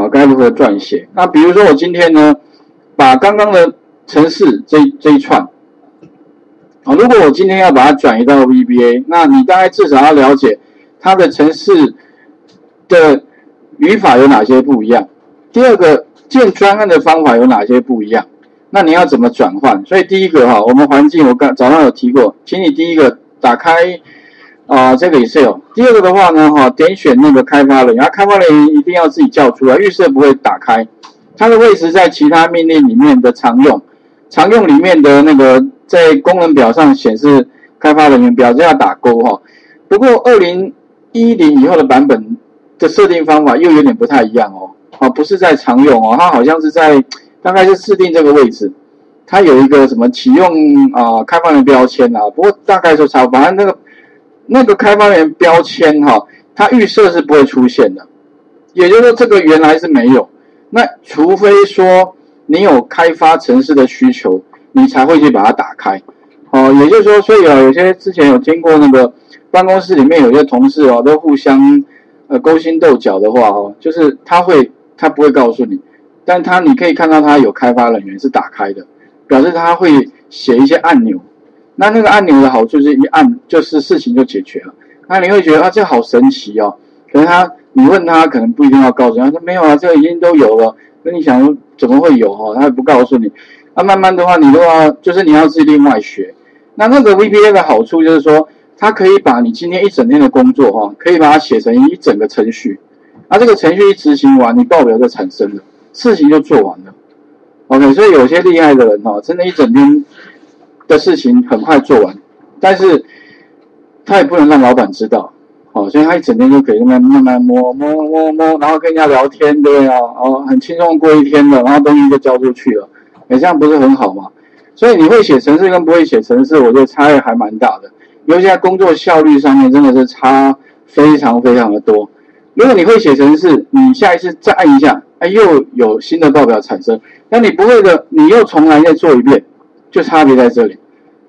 啊，该如何撰写？那比如说我今天呢，把刚刚的程式这这一串，啊，如果我今天要把它转移到 VBA，那你大概至少要了解它的程式的语法有哪些不一样。第二个建专案的方法有哪些不一样？那你要怎么转换？所以第一个哈，我们环境我刚早上有提过，请你第一个打开啊这个 Excel。第二个的话呢哈，点选那个开发人，然后开发人员一定要自己叫出来，预设不会打开。它的位置在其他命令里面的常用，常用里面的那个在功能表上显示开发人员表，这要打勾哈。不过二零一零以后的版本的设定方法又有点不太一样哦，啊不是在常用哦，它好像是在。大概是设定这个位置，它有一个什么启用啊开发人员标签啊，不过大概说差，反正那个那个开发员标签哈，它预设是不会出现的，也就是说这个原来是没有，那除非说你有开发城市的需求，你才会去把它打开，哦，也就是说，所以啊，有些之前有听过那个办公室里面有些同事哦，都互相呃勾心斗角的话哦，就是他会他不会告诉你。但他你可以看到他有开发人员是打开的，表示他会写一些按钮。那那个按钮的好处是一按就是事情就解决了。那你会觉得啊这好神奇哦。可是他你问他可能不一定要告诉他说没有啊，这个已经都有了。那你想怎么会有哈？他也不告诉你。那慢慢的话你都要就是你要自己另外学。那那个 VBA 的好处就是说，它可以把你今天一整天的工作哈，可以把它写成一整个程序。那这个程序一执行完，你报表就产生了。事情就做完了，OK，所以有些厉害的人哦，真的一整天的事情很快做完，但是他也不能让老板知道，哦，所以他一整天就可以慢慢慢慢摸摸摸摸，然后跟人家聊天，对啊，哦，很轻松过一天的，然后东西就交出去了，哎，这样不是很好吗？所以你会写程式跟不会写程式，我觉得差异还蛮大的，尤其在工作效率上面真的是差非常非常的多。如果你会写程式，你下一次再按一下。哎，又有新的报表产生，那你不会的，你又重来再做一遍，就差别在这里。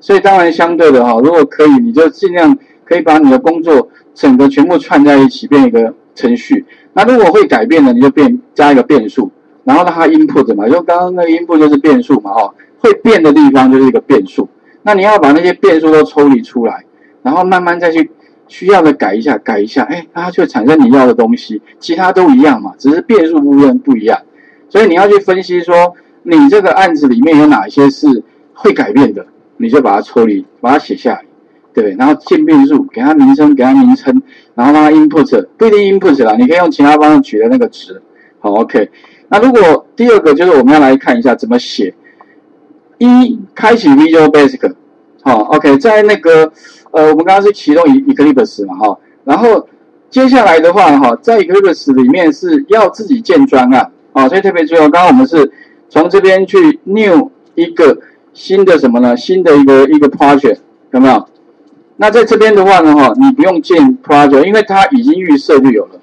所以当然相对的哈，如果可以，你就尽量可以把你的工作整个全部串在一起，变一个程序。那如果会改变的，你就变加一个变数，然后让它 input 嘛，就刚刚那个 input 就是变数嘛，哈，会变的地方就是一个变数。那你要把那些变数都抽离出来，然后慢慢再去。需要的改一下，改一下，哎，它就产生你要的东西，其他都一样嘛，只是变数部分不一样。所以你要去分析说，你这个案子里面有哪些是会改变的，你就把它抽离，把它写下来，对不对？然后进变数，给它名称，给它名称，然后让它 input，不一定 input 啦，你可以用其他方式取的那个值。好，OK。那如果第二个就是我们要来看一下怎么写，一开启 Visual Basic。好，OK，在那个，呃，我们刚刚是启动 Eclipse 嘛，哈，然后接下来的话，哈，在 Eclipse 里面是要自己建专案，啊，所以特别注意，刚刚我们是从这边去 New 一个新的什么呢？新的一个一个 Project 有没有？那在这边的话呢，哈，你不用建 Project，因为它已经预设就有了，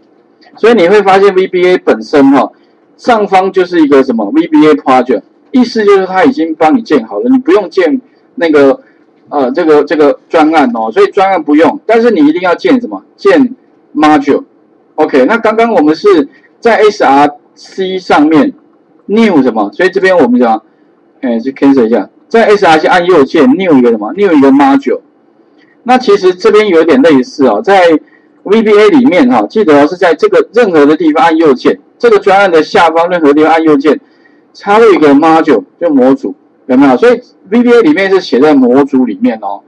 所以你会发现 VBA 本身哈，上方就是一个什么 VBA Project，意思就是它已经帮你建好了，你不用建那个。呃，这个这个专案哦，所以专案不用，但是你一定要建什么？建 module，OK？那刚刚我们是在 SRC 上面 new 什么？所以这边我们讲，哎，去 cancel 一下，在 SRC 按右键 new 一个什么？new 一个 module。那其实这边有点类似哦，在 VBA 里面哈，记得是在这个任何的地方按右键，这个专案的下方任何地方按右键，插入一个 module 就模组。有没有？所以 VBA 里面是写在模组里面哦。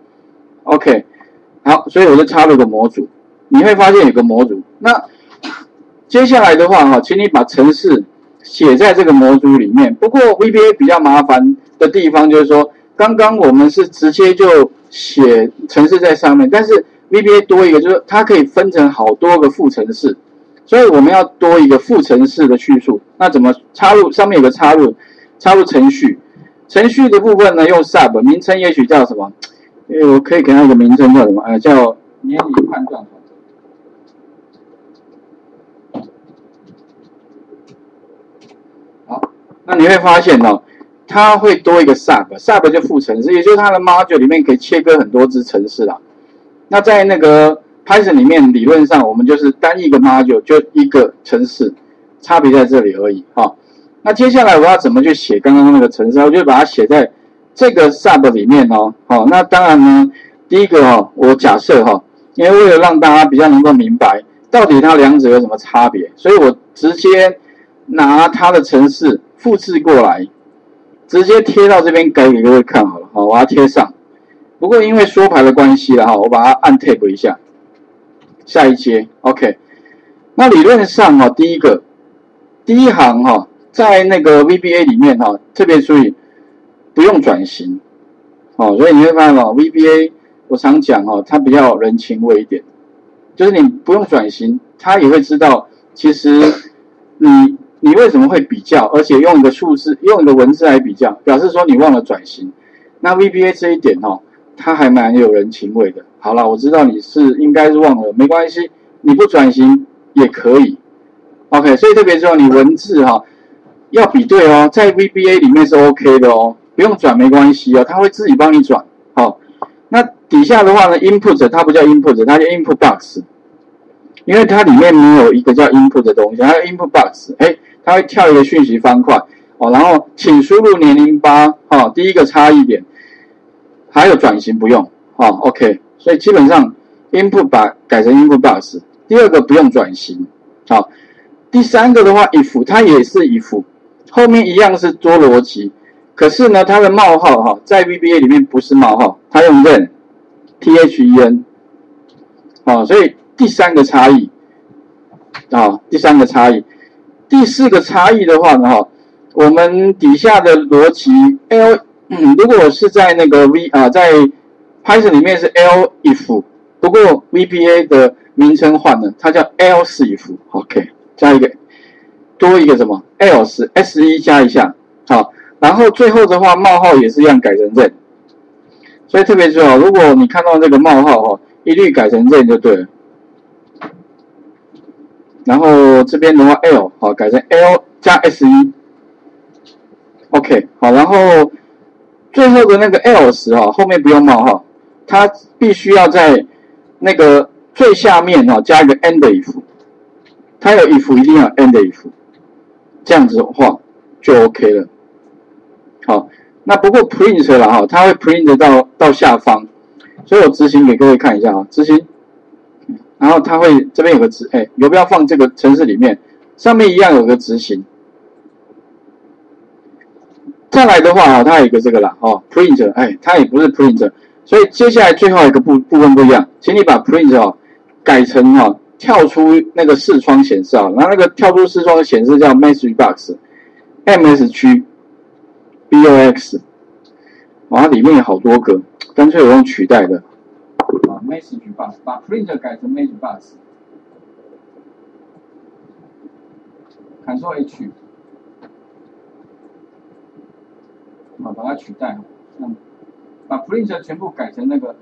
OK，好，所以我就插入个模组。你会发现有个模组。那接下来的话哈，请你把程式写在这个模组里面。不过 VBA 比较麻烦的地方就是说，刚刚我们是直接就写程式在上面，但是 VBA 多一个就是它可以分成好多个副程式，所以我们要多一个副程式的叙述。那怎么插入？上面有个插入，插入程序。程序的部分呢，用 sub 名称也许叫什么？因为我可以给它一个名称叫什么？呃，叫年龄判断，那你会发现哦，它会多一个 sub，sub 就副程式，也就是它的 module 里面可以切割很多只程式啦。那在那个 Python 里面，理论上我们就是单一个 module 就一个程式。差别在这里而已哈。那接下来我要怎么去写刚刚那个程式？我就把它写在这个 sub 里面哦。好，那当然呢，第一个哈，我假设哈，因为为了让大家比较能够明白到底它两者有什么差别，所以我直接拿它的程式复制过来，直接贴到这边给给各位看好了。好，我要贴上。不过因为缩排的关系了哈，我把它按 tab 一下，下一阶 OK。那理论上哈，第一个第一行哈。在那个 VBA 里面哈，特别注意不用转型，哦，所以你会发现哦，VBA 我常讲哦，它比较人情味一点，就是你不用转型，它也会知道其实你你为什么会比较，而且用一个数字用一个文字来比较，表示说你忘了转型。那 VBA 这一点哦，它还蛮有人情味的。好了，我知道你是应该是忘了，没关系，你不转型也可以。OK，所以特别重要，你文字哈。要比对哦，在 VBA 里面是 OK 的哦，不用转没关系哦，它会自己帮你转。好，那底下的话呢，input 它不叫 input，它叫 input box，因为它里面没有一个叫 input 的东西，它叫 input box，哎，它会跳一个讯息方块哦，然后请输入年龄八，哈，第一个差异点，还有转型不用，哈，OK，所以基本上 input 把改成 input box，第二个不用转型，好，第三个的话 if 它也是 if。后面一样是多逻辑，可是呢，它的冒号哈，在 VBA 里面不是冒号，它用 then，T H E N，好，所以第三个差异，啊，第三个差异，第四个差异的话呢，哈，我们底下的逻辑 L，如果是在那个 V 啊，在 Python 里面是 L if，不过 VBA 的名称换了，它叫 else if，OK，加一个。多一个什么 l s s 一加一下好，然后最后的话冒号也是一样改成这所以特别重要，如果你看到这个冒号哈，一律改成这就对了。然后这边的话 l 好改成 l 加 s 一，OK 好，然后最后的那个 l 时哈后面不用冒号，它必须要在那个最下面哈加一个 end if，它有 if 一定要 end if。这样子的话就 OK 了。好，那不过 print 了哈，它会 print 到到下方，所以我执行给各位看一下啊，执行，然后它会这边有个执，哎，有不要放这个城市里面，上面一样有个执行。再来的话啊，它有一个这个啦，哦，print，哎，它也不是 print，所以接下来最后一个部部分不一样，请你把 print 哦改成哈。跳出那个视窗显示啊，然后那个跳出视窗显示叫 message box，M S 区 B O X，哇，里面有好多个，干脆我用取代的，message bus 把 printer 改成 message bus。Ctrl H，啊，把它取代，嗯，把 print 全部改成那个。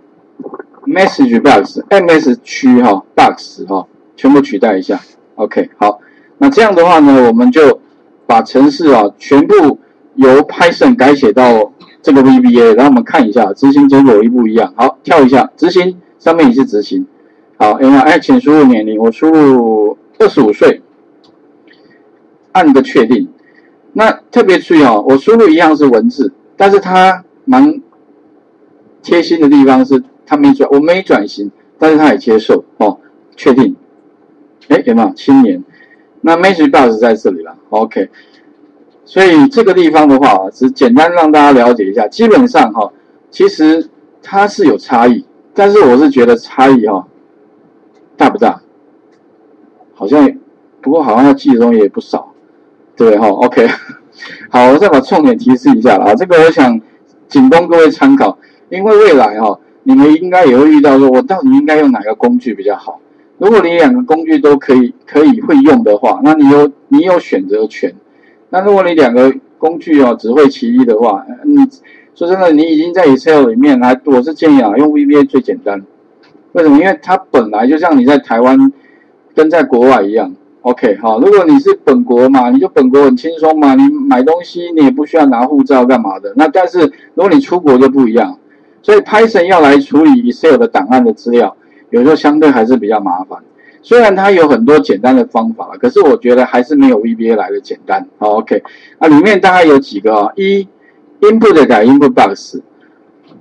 Message bus，m s 区哈 box 哈全部取代一下，OK 好，那这样的话呢，我们就把程式啊全部由 Python 改写到这个 VBA，然后我们看一下执行结果一不一样。好，跳一下执行，上面也是执行。好，有没有？哎，请输入年龄，我输入二十五岁，按个确定。那特别注意哦，我输入一样是文字，但是它蛮贴心的地方是。他没转，我没转型，但是他也接受哦，确定。哎，有没有青年？那 message box 在这里了，OK。所以这个地方的话，只简单让大家了解一下。基本上哈，其实它是有差异，但是我是觉得差异哈大不大？好像不过好像要记的东西也不少，对不对哈？OK。好，我再把重点提示一下了啊，这个我想仅供各位参考，因为未来哈。你们应该也会遇到说，我到底应该用哪个工具比较好？如果你两个工具都可以可以会用的话，那你有你有选择权。那如果你两个工具哦只会其一的话，你说真的，你已经在 Excel 里面来，我是建议啊用 VBA 最简单。为什么？因为它本来就像你在台湾跟在国外一样。OK，好，如果你是本国嘛，你就本国很轻松嘛，你买东西你也不需要拿护照干嘛的。那但是如果你出国就不一样。所以 Python 要来处理 Excel 的档案的资料，有时候相对还是比较麻烦。虽然它有很多简单的方法，可是我觉得还是没有 VBA 来的简单。好，OK，啊，里面大概有几个啊？一，input 改 input box。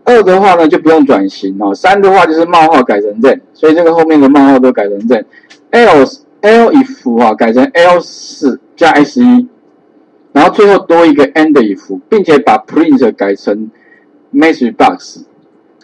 二的话呢，就不用转型哦。三的话就是冒号改成 then，所以这个后面的冒号都改成 then。else l if 啊，改成 l 四加 s 一，然后最后多一个 end if，并且把 print 改成 message box，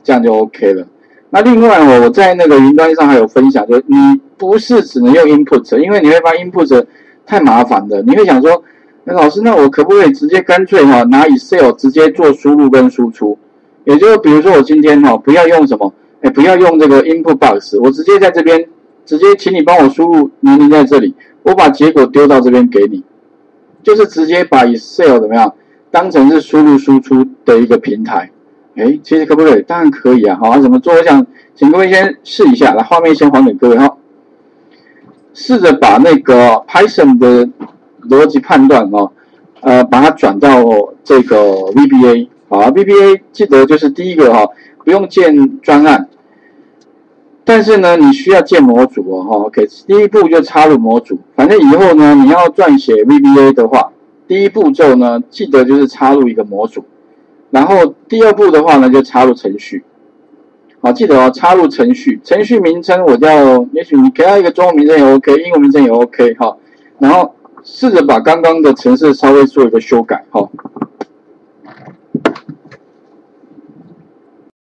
这样就 OK 了。那另外，我在那个云端上还有分享，就是你不是只能用 input，因为你会发现 input 太麻烦了。你会想说，那老师，那我可不可以直接干脆哈拿 Excel 直接做输入跟输出？也就比如说我今天哈不要用什么，哎不要用这个 input box，我直接在这边直接请你帮我输入年龄在这里，我把结果丢到这边给你，就是直接把 Excel 怎么样当成是输入输出的一个平台，哎其实可不可以？当然可以啊，好怎么做？我想请各位先试一下，来画面先还给各位哈，试着把那个 Python 的逻辑判断哦，呃把它转到这个 VBA。好，VBA 记得就是第一个哈，不用建专案，但是呢，你需要建模组哦哈。OK，第一步就插入模组，反正以后呢，你要撰写 VBA 的话，第一步骤呢，记得就是插入一个模组，然后第二步的话呢，就插入程序。好，记得哦，插入程序，程序名称我叫，也许你给他一个中文名称也 OK，英文名称也 OK 哈。然后试着把刚刚的城市稍微做一个修改哈。